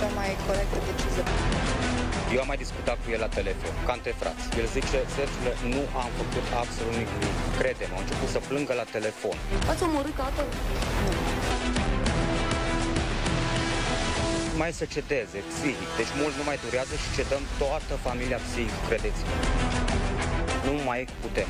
cea mai corectă decizie. Eu am mai discutat cu el la telefon, ca între frați. El zice, Sergiule, nu am făcut absolut nimic. Crede-mă, a început să plângă la telefon. Ați omorât tatăl? Mai să cedeze psihic, deci mult nu mai durează și cedăm toată familia psihic, credeți-mă. Nu mai putem.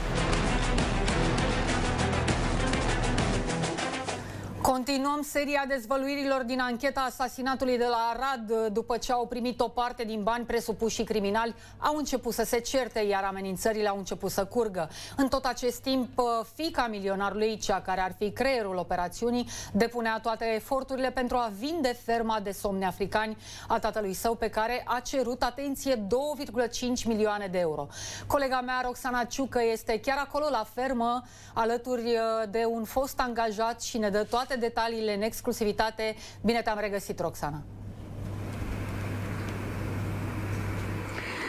Continuăm seria dezvăluirilor din ancheta asasinatului de la Arad. După ce au primit o parte din bani presupuși criminali, au început să se certe, iar amenințările au început să curgă. În tot acest timp, fica milionarului, cea care ar fi creierul operațiunii, depunea toate eforturile pentru a vinde ferma de somni africani a tatălui său, pe care a cerut, atenție, 2,5 milioane de euro. Colega mea, Roxana Ciucă, este chiar acolo la fermă, alături de un fost angajat și ne dă toate detaliile în exclusivitate. Bine te-am regăsit, Roxana!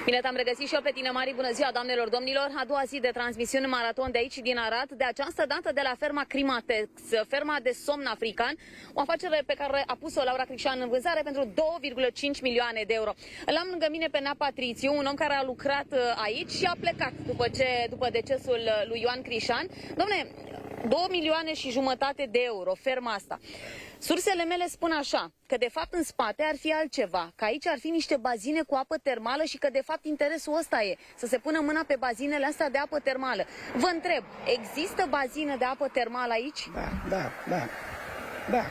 Bine te-am regăsit și eu pe tine, Mari. Bună ziua, doamnelor, domnilor. A doua zi de transmisiune maraton de aici, din Arad, de această dată de la ferma Crimatex, ferma de somn african, o afacere pe care a pus-o Laura Crișan în vânzare pentru 2,5 milioane de euro. Îl am lângă mine pe Nea Patrițiu, un om care a lucrat uh, aici și a plecat după, ce, după decesul uh, lui Ioan Crișan. Domne, 2 milioane și jumătate de euro, ferma asta. Sursele mele spun așa, că de fapt în spate ar fi altceva, că aici ar fi niște bazine cu apă termală și că de fapt interesul ăsta e, să se pună mâna pe bazinele astea de apă termală. Vă întreb, există bazine de apă termală aici? Da, da, da, da.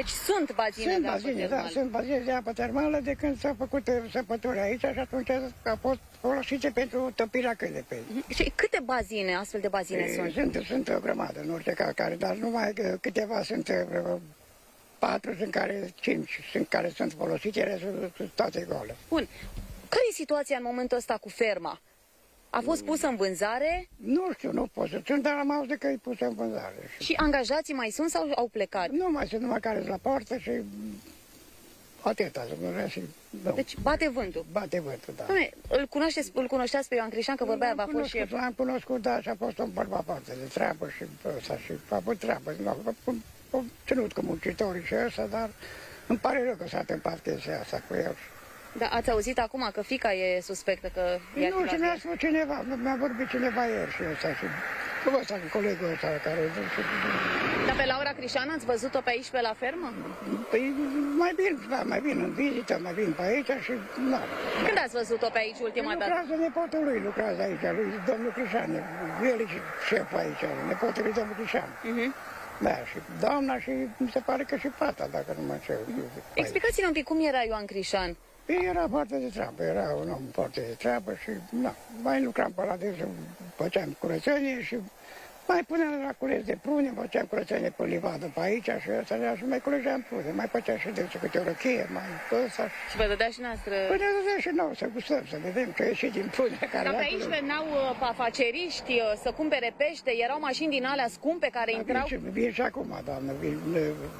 Deci sunt bazine sunt de apă bazine, termală. da, sunt bazine de apă termală de când s-a făcut uh, săpături aici și atunci a fost folosite pentru topirea câine pe Și câte bazine, astfel de bazine Ei, sunt? Sunt, sunt o grămadă în orice caz, care, dar numai că câteva sunt uh, patru, sunt care cinci, sunt care sunt folosite, restul sunt toate goale. Bun. Care e situația în momentul ăsta cu ferma? A fost pusă în vânzare Nu știu, nu pot să sunt, dar am auzit că e pusă în vânzare. Și și angajații mai sunt sau au plecat? nu mai sunt numai care sunt la poartă și atâta, să nu și nu. Deci bate vântul. Bate vântul, da. Doamne, îl, cunoașteți, îl cunoșteați pe Ioan Crișan, că vorbea, L-am va fost și cunoscut, L-am cunoscut, da, și a fost un bărbat foarte de treabă și ăsta și a avut treabă. Nu, a, a, a ținut cu muncitorii și ăsta, dar îmi pare rău că s-a întâmplat chestia asta cu el. Da, ați auzit acum că fica e suspectă că i-a Nu, ce filat mi-a el. spus cineva, mi-a vorbit cineva ieri și ăsta și cu ăsta, cu colegul ăsta care... Dar pe Laura Crișan ați văzut-o pe aici, pe la fermă? Păi mai vin, da, mai vin în vizită, mai vin pe aici și... Da. Când ați văzut-o pe aici ultima dată? Lucrează nepotul lui, lucrează aici, lui domnul Crișan, el e și șeful aici, nepotul lui domnul Crișan. Mhm. Da, și doamna și mi se pare că și fata, dacă nu mă înșel. Explicați-ne un pic cum era Ioan Crișan. Păi era foarte de treabă, era un om foarte de treabă și na, mai lucram pe la de făceam curățenie și mai puneam la cules de prune, făceam curățenie pe livadă pe aici și ăsta și mai culegeam prune, mai făceam și de câte o răchie, mai pe ăsta. Și vă dădea și noastră... Păi ne dădea și nouă să gustăm, să vedem că ieși din prune care Dar pe era aici cu- veneau uh, afaceriști uh, să cumpere pește, erau mașini din alea scumpe care Da, intrau... Vin și, vin și acum, doamnă, vin,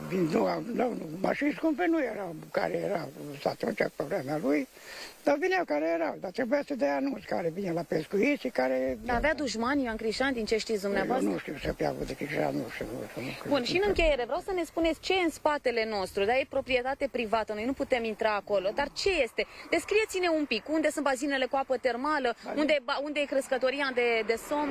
vin nu, nu, nu, mașini scumpe nu erau, care erau atunci pe vremea lui, dar vineau care erau, dar trebuia să dea anunț care vine la pescuit și care... Dar avea dușmani Ioan Crișan din ce știți Eu dumneavoastră? nu știu să pe avut de Crișan, nu știu. Nu știu, nu știu. Bun, și în încheiere, vreau să ne spuneți ce e în spatele nostru, dar e proprietate privată, noi nu putem intra acolo, dar ce este? Descrieți-ne un pic, unde sunt bazinele cu apă termală, unde, e ba- unde e crescătoria de, de somn?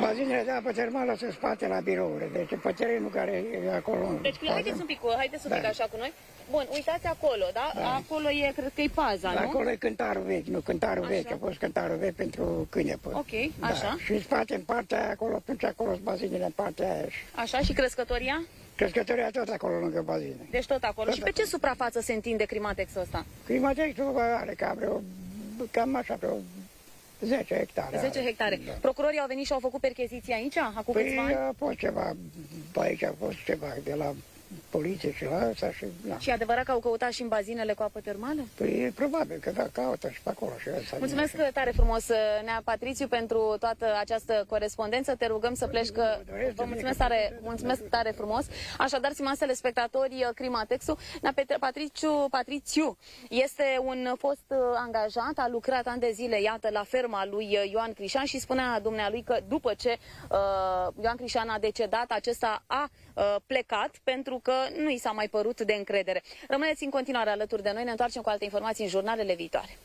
Bazinele de apă termală sunt spate la birourile, deci pe terenul care e acolo. în Deci, spate. haideți un pic, haideți un pic Da. așa cu noi. Bun, uitați acolo, da? Acolo e, cred că e paza, nu? Acolo e cântarul vechi, nu cântarul Așa. vechi, a fost cântarul vechi pentru câine. Pă. Ok, da. așa. Și în spate, în partea aia, acolo, atunci acolo sunt bazinele, în partea aia. Și Așa, și crescătoria? crescătoria tot acolo lângă bazine. Deci tot acolo. Tot și pe ce suprafață se întinde Crimatexul ăsta? Climatexul are cam vreo, cam așa, vreo 10 hectare. 10 are. hectare. Da. Procurorii au venit și au făcut percheziții aici, acum Păi câțiva ani? a fost ceva, pe aici a fost ceva de la poliție și la ăsta și na. Și e adevărat că au căutat și în bazinele cu apă termală? Păi e probabil că da, caută și pe acolo și ăsta. Mulțumesc tare frumos, Nea Patrițiu, pentru toată această corespondență. Te rugăm să pleci că... Vă mulțumesc tare, mulțumesc tare frumos. Așadar, stimați telespectatori, Crimatexul, Nea Petre- Patriciu, Patrițiu este un fost uh, angajat, a lucrat ani de zile, iată, la ferma lui uh, Ioan Crișan și spunea dumnealui că după ce uh, Ioan Crișan a decedat, acesta a uh, plecat pentru că nu i s-a mai părut de încredere. Rămâneți în continuare alături de noi, ne întoarcem cu alte informații în jurnalele viitoare.